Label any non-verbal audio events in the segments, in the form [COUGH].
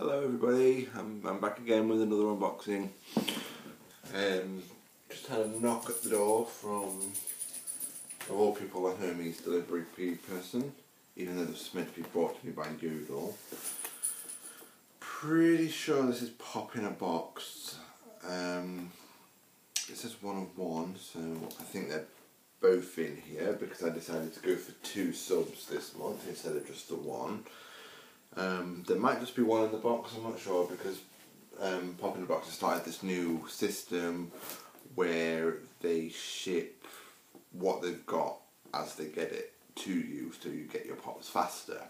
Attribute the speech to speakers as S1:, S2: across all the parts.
S1: Hello everybody, I'm, I'm back again with another unboxing. Um, just had a knock at the door from, of all people, a Hermes delivery person, even though this was meant to be brought to me by Yodel. Pretty sure this is pop in a box. Um, it says one of one, so I think they're both in here because I decided to go for two subs this month instead of just the one. Um, there might just be one in the box, I'm not sure, because um, Pop in the Box has started this new system where they ship what they've got as they get it to you, so you get your pops faster.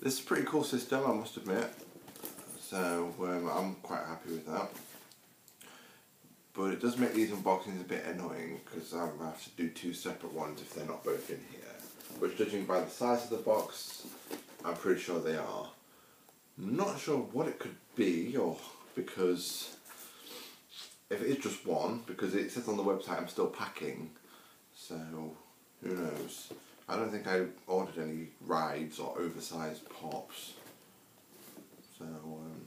S1: This is a pretty cool system, I must admit, so um, I'm quite happy with that. But it does make these unboxings a bit annoying because I have to do two separate ones if they're not both in here. Which judging by the size of the box I'm pretty sure they are. not sure what it could be, or because if it is just one, because it says on the website I'm still packing, so who knows. I don't think I ordered any rides or oversized pops, so um,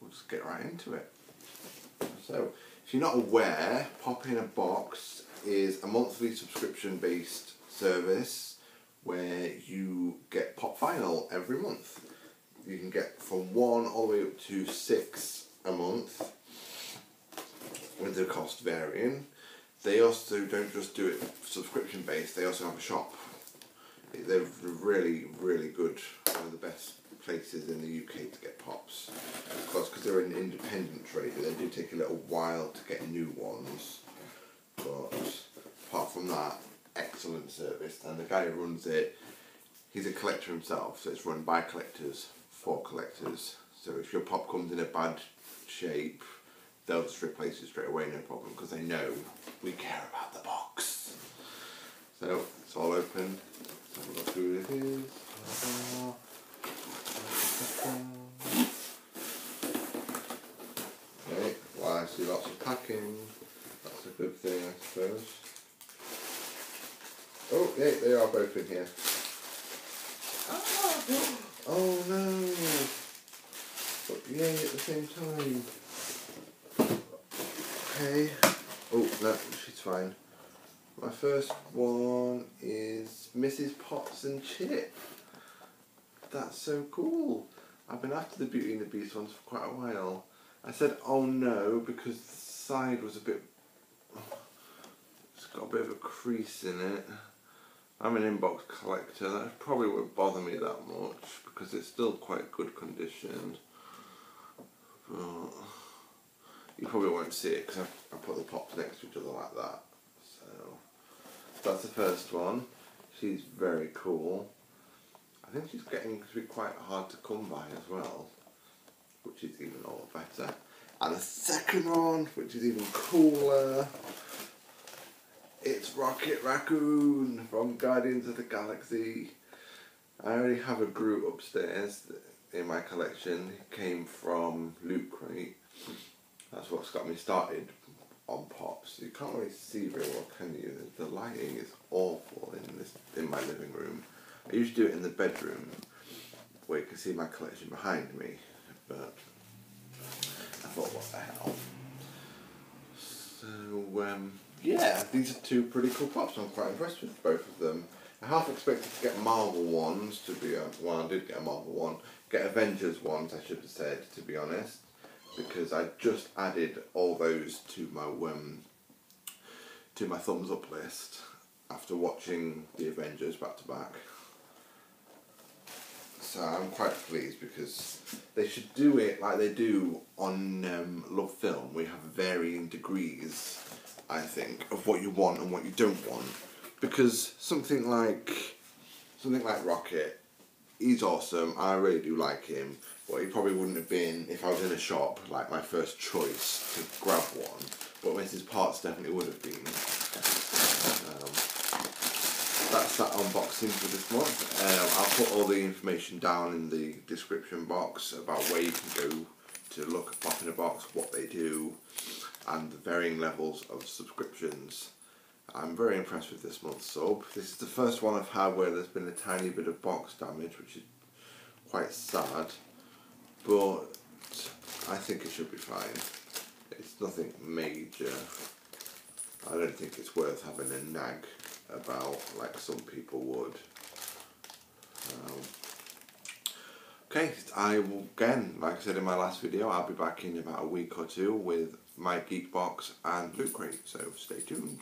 S1: we'll just get right into it. So, if you're not aware, Pop in a Box is a monthly subscription based service where you get pop vinyl every month. You can get from one all the way up to six a month, with the cost varying. They also don't just do it subscription based, they also have a shop. They're really, really good, one of the best places in the UK to get pops. Of course, because they're an independent trader, they do take a little while to get new ones. But apart from that, excellent service, and the guy who runs it, he's a collector himself, so it's run by collectors for collectors. So if your pop comes in a bad shape, they'll just replace it straight away, no problem, because they know we care about the box. So it's all open. Let's have a look who it is. Okay, well I see lots of packing. That's a good thing I suppose. Oh, yeah, they are both in here. Ah, oh no! But yay at the same time. Okay. Oh, no, she's fine. My first one is Mrs. Potts and Chip. That's so cool. I've been after the Beauty and the Beast ones for quite a while. I said, oh no, because the side was a bit... [SIGHS] It's got a bit of a crease in it. I'm an inbox collector, that probably won't bother me that much because it's still quite good condition. But you probably won't see it because I, I put the pops next to each other like that. So that's the first one. She's very cool. I think she's getting to be quite hard to come by as well, which is even all better. And the second one, which is even cooler, Rocket Raccoon from Guardians of the Galaxy. I already have a Groot upstairs in my collection. It came from Loot Crate. That's what's got me started on Pops. You can't really see very well, can you? The lighting is awful in this in my living room. I usually do it in the bedroom where you can see my collection behind me, but I thought, what the hell? So, um, yeah, these are two pretty cool pops. I'm quite impressed with both of them. I half expected to get Marvel ones, to be honest. Well, I did get a Marvel one. Get Avengers ones, I should have said, to be honest. Because I just added all those to my um, to my thumbs up list after watching the Avengers back to back. So I'm quite pleased because they should do it like they do on um, Love Film. We have varying degrees I think, of what you want and what you don't want. Because something like something like Rocket, he's awesome. I really do like him, but he probably wouldn't have been if I was in a shop like my first choice to grab one. But Mrs. Potts definitely would have been. Um, that's that unboxing for this month. Um, I'll put all the information down in the description box about where you can go to look Pop in a Box, what they do, and the varying levels of subscriptions. I'm very impressed with this month's sub. This is the first one I've had where there's been a tiny bit of box damage, which is quite sad. but I think it should be fine. It's nothing major. I don't think it's worth having a nag about like some people would. Um, okay, I will again, like I said in my last video, I'll be back in about a week or two with my Geekbox and Loot Crate, so stay tuned.